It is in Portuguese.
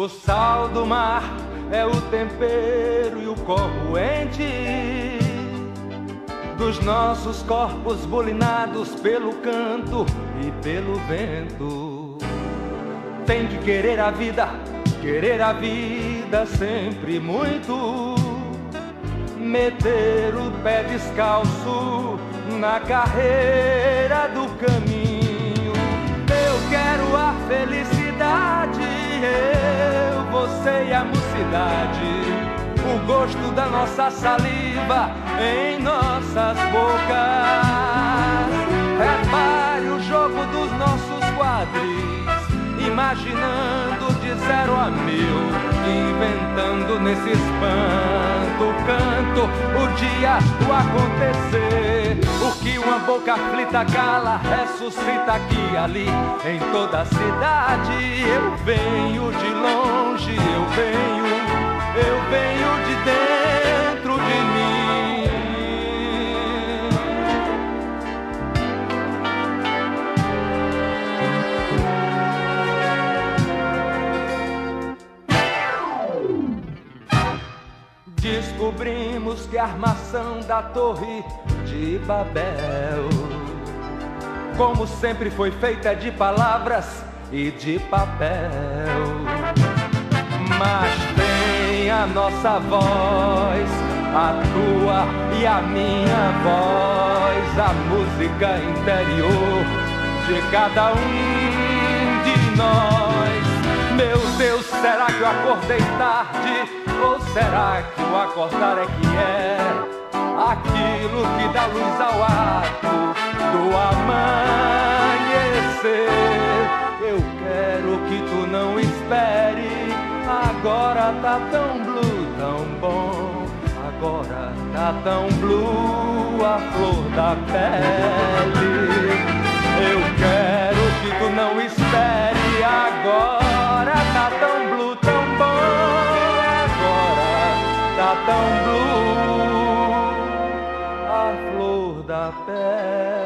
O sal do mar é o tempero e o corroente dos nossos corpos bolinados pelo canto e pelo vento. Tem de querer a vida, querer a vida sempre muito. Meter o pé descalço na carreira do caminho. E a mocidade o gosto da nossa saliva em nossas bocas. Repare o jogo dos nossos quadris, imaginando de zero a mil, inventando nesse espanto canto o dia do acontecer. O que uma boca aflita cala, ressuscita aqui e ali, em toda a cidade. Eu venho Descobrimos que a armação da torre de Babel, como sempre foi feita de palavras e de papel. Mas tem a nossa voz, a tua e a minha voz, a música interior de cada um de nós. Meu Deus, será que eu acordei tarde? Ou será que o acordar é que é aquilo que dá luz ao ato do amanhecer? Eu quero que tu não espere Agora tá tão blue, tão bom. Agora tá tão blue a flor da pele. Tão blue a flor da pele.